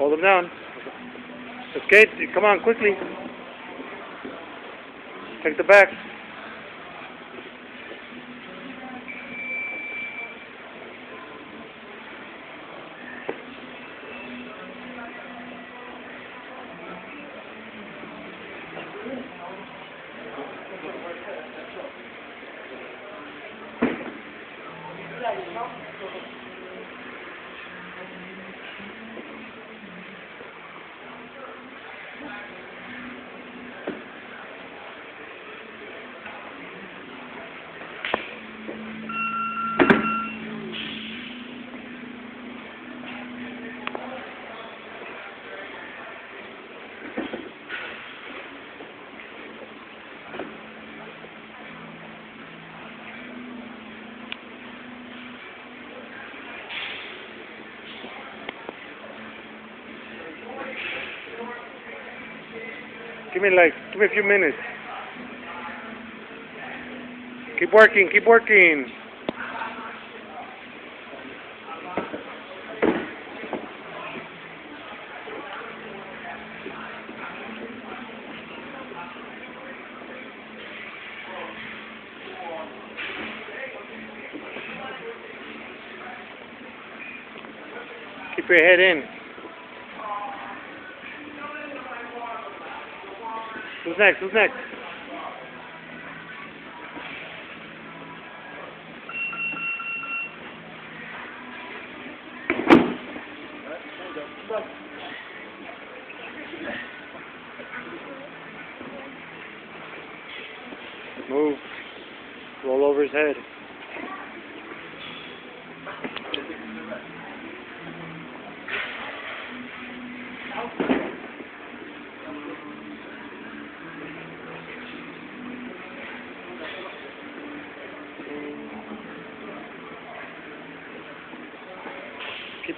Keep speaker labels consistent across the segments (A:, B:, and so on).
A: Hold him down. Escape. Come on, quickly. Take the back. Give me like, give me a few minutes. Keep working, keep working. Keep your head in. Who's next? Who's next? Move. Roll over his head. Keep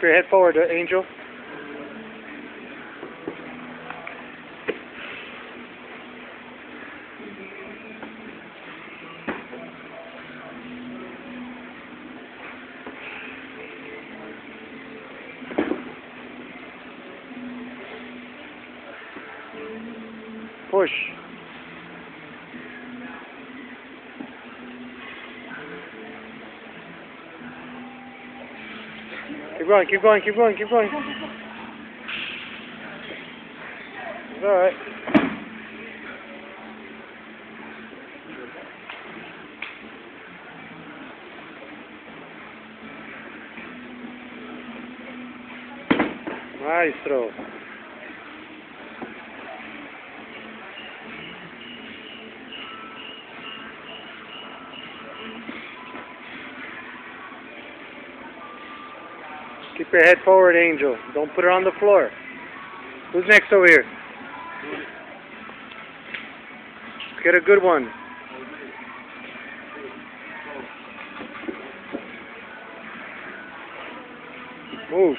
A: your head forward, uh, Angel. Push. Keep going, keep going, keep going, keep going. It's alright. Maestro. Keep your head forward, Angel. Don't put it on the floor. Who's next over here? Let's get a good one. Move.